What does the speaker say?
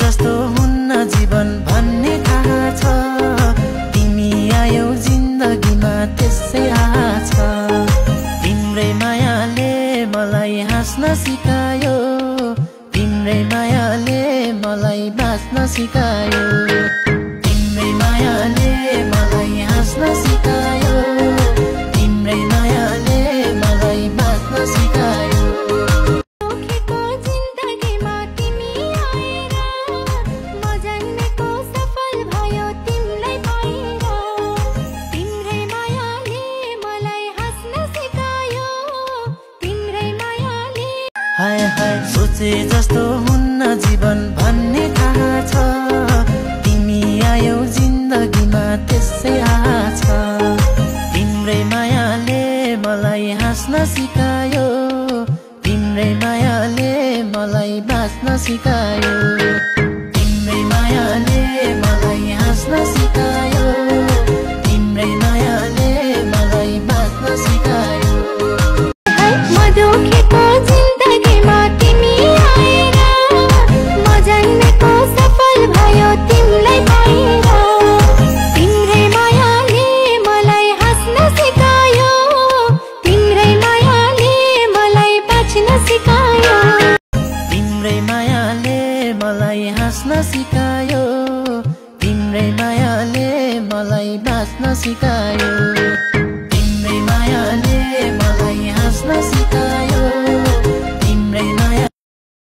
जस्तो हुन्न जीवन भन्ने थाहा छ। तिमी आयौ जिन्दगीमा त्यसै आहा छ तिम्रै मायाले मलाई हाँस्न सिकायो। तिम्रै मायाले मलाई बाँच्न सिकायो। सोचे जस्तो हुन्न जीवन भन्ने थाहा छ? तिमी आयौ जिन्दगीमा त्यसै आछ। तिम्रै मायाले मलाई हाँस्न सिकायो। तिम्रै मायाले मलाई बाँच्न सिकायो। तिम्रै मायाले मलाई बाँच्न सिकायो।